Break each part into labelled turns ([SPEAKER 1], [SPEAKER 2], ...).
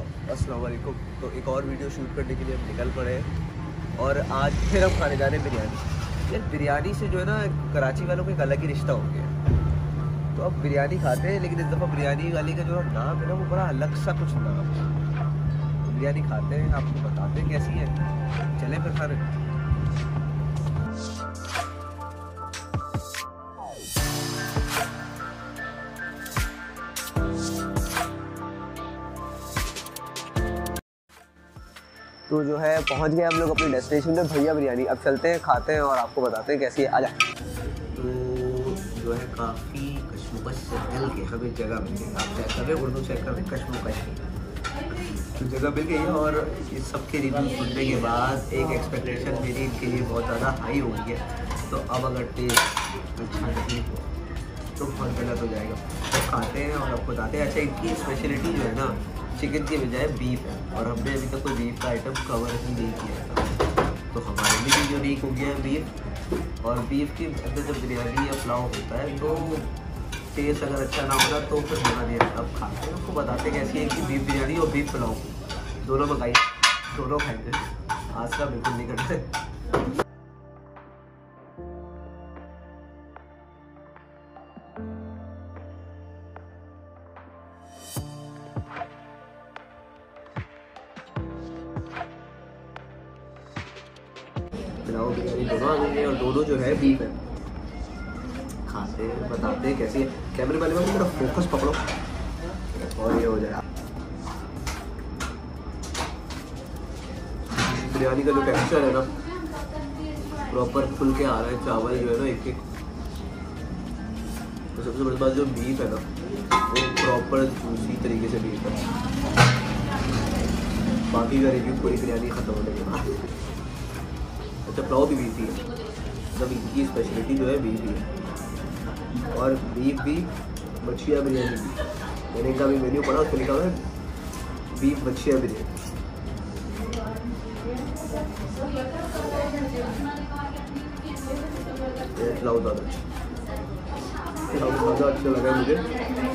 [SPEAKER 1] अस्सलाम वालेकुम तो एक और वीडियो शूट करने के लिए हम निकल पड़े हैं। और आज फिर हम खाने जा रहे हैं बिरयानी। यार, बिरयानी से जो है ना, कराची वालों को एक अलग ही रिश्ता हो गया। तो अब बिरयानी खाते हैं, लेकिन इस दफ़ा बिरयानी वाली का जो नाम है ना, वो बड़ा अलग सा कुछ नाम है। तो बिरयानी खाते हैं, आपको बताते हैं कैसी है। चले फिर खाने। तो जो है, पहुँच गए हम लोग अपने डेस्टिनेशन पे, भैया बिरयानी। अब चलते हैं, खाते हैं और आपको बताते हैं कैसी है। आजा। तो जो है, काफ़ी कशमकश से दिल के हमें जगह मिल गई। आप चेक करें उर्दू चेक करें कशमकश। तो जगह मिल गई और इस सब के रिव्यू सुनने के बाद एक एक्सपेक्टेशन मेरी इनके लिए बहुत ज़्यादा हाई हो गई है। तो अब अगर टेस्ट अच्छा नहीं हो तो बहुत गलत हो जाएगा। तो खाते हैं और आपको बताते हैं। अच्छा इनकी स्पेशलिटी जो है ना चिकन के बजाय बीफ है। और हमने अभी तक कोई बीफ का आइटम कवर ही नहीं किया था तो हमारे लिए भी यूनिक हो गया है बीफ और बीफ के अंदर जब बिरयानी या पुलाव होता है तो टेस्ट अगर अच्छा ना होगा तो फिर नहीं आता अब खाते हैं, उसको बताते कैसी है कि बीफ बिरयानी और बीफ पुलाव। दोनों मंगाइए दोनों खाएँगे आज का बिल्कुल नहीं करते बिरयानी दोनों आ गई है और दोनों जो है बीफ है। खाते हैं, बताते हैं कैसी है। कैमरे वाले में मेरा फोकस पकड़ो। और ये हो जाए। बिरयानी का जो टेक्सचर है ना प्रॉपर खुल के आ रहा है। चावल जो है ना एक एक तो सबसे बड़ी बात जो बीफ है ना, वो प्रॉपर जूसी तरीके से बीफ है। बाकी का रिव्यू पूरी बिरयानी ख़त्म होने के बाद। अच्छा पुलाव भी बीफ ही मतलब इनकी स्पेशलिटी जो है बीफ ही है और बीफ भी मछिया बिरयानी भी मैंने इनका भी मेन्यू पढ़ा उसमें लिखा हुआ है बीफ मछिया बिरयानी पुलाव ज़्यादा अच्छा लगा मुझे।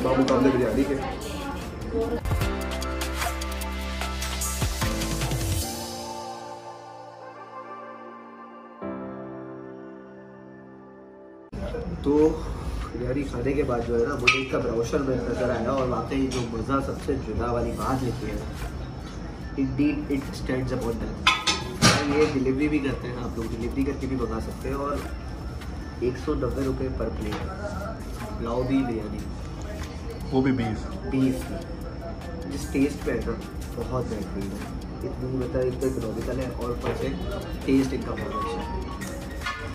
[SPEAKER 1] बाबू कामले बिरयानी के। तो बिरयानी खाने के बाद जो है ना मुझे इसका ब्राउशर में नज़र आया और वाकई जो मज़ा सबसे जुदा वाली बात लिखी है indeed it stand upon that ये डिलीवरी भी करते हैं आप लोग डिलीवरी करके भी मंगा सकते हैं और एक सौ नब्बे रुपये पर प्लेट पुलाव भी बिरयानी।
[SPEAKER 2] वो भी बीफ
[SPEAKER 1] की जिस टेस्ट पे है ना बहुत बेहतरीन है। इतनी मतलब एक तो इकोनॉमिकल है और ऊपर से टेस्ट इनका बहुत अच्छा है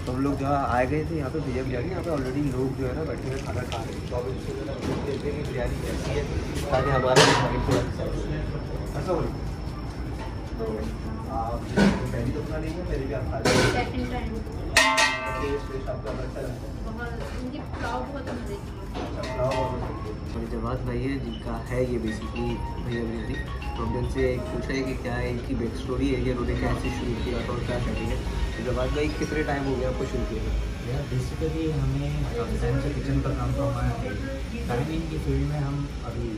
[SPEAKER 1] तो हम लोग जहाँ आए गए थे यहाँ पे भैया बिरयानी यहाँ पे ऑलरेडी लोग जो है ना बैठे हुए खाना खा रहे हैं। तो अब जो है देखते हैं बिरयानी कैसी है ताकि हमारा ऐसा हो। तो आप पहली तो नहीं है मेरे भी आप खा हैं? आपका अच्छा है जवाब भाई है जिनका है ये बेसिकली भैया बिरयानी तो हमने उनसे पूछा है कि क्या है इनकी बैक स्टोरी है ये उन्होंने कैसे शुरू किया था और क्या है। तो जवाब भाई कितने टाइम हो गया आपको शुरू किया
[SPEAKER 3] यार बेसिकली हमें टाइम से किचन का काम तो हमारा है। डाइनिंग की फ़ील्ड में हम अभी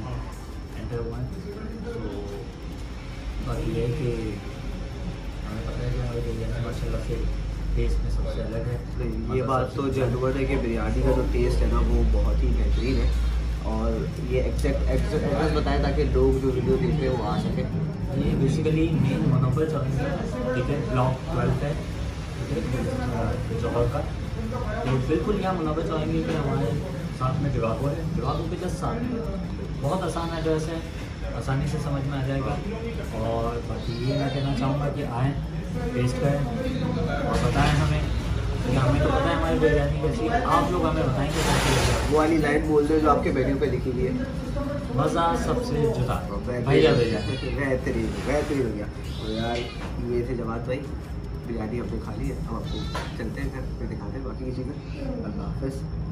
[SPEAKER 3] एंटर हुए हैं। तो बाकी ये है कि हमें पता है कि हमारी बिरयानी माशाल्लाह से टेस्ट में सबसे अलग है।
[SPEAKER 1] तो ये
[SPEAKER 3] मतलब
[SPEAKER 1] बात तो
[SPEAKER 3] अच्छा-
[SPEAKER 1] ज़रूर है कि बिरयानी का जो टेस्ट है ना वो बहुत ही बेहतरीन है। और ये एग्जैक्ट एड्रेस बताएँ ताकि लोग जो वीडियो देख रहे हैं वो आ सकें।
[SPEAKER 3] ये बेसिकली मेन मोनोपल चौक है। ठीक है ब्लॉक ट्वेल्थ है। जौहर का तो बिल्कुल यहाँ मुनवर चाहेंगे कि हमारे साथ में जवाबो है जवाबो के जस्ट साथ में। बहुत आसान एड्रेस है आसानी से समझ में आ जाएगा। और बाकी ये मैं कहना चाहूँगा कि आएँ टेस्ट करें और बताएँ हमें कि हमें तो पता है हमारी बिरयानी कैसी है। आप लोग हमें बताएँगे
[SPEAKER 1] वो वाली लाइन बोल दो जो आपके मेन्यू पे लिखी हुई है।
[SPEAKER 3] मज़ा सबसे जुदा। भैया भैया।
[SPEAKER 1] बेहतरीन बेहतरीन हो गया। तो यार ये थे जवाब भाई। बिरयानी हमने खा ली है अब आपको चलते हैं घर फिर दिखाते हैं बाकी की चीज़ें। अल्लाह हाफिज़।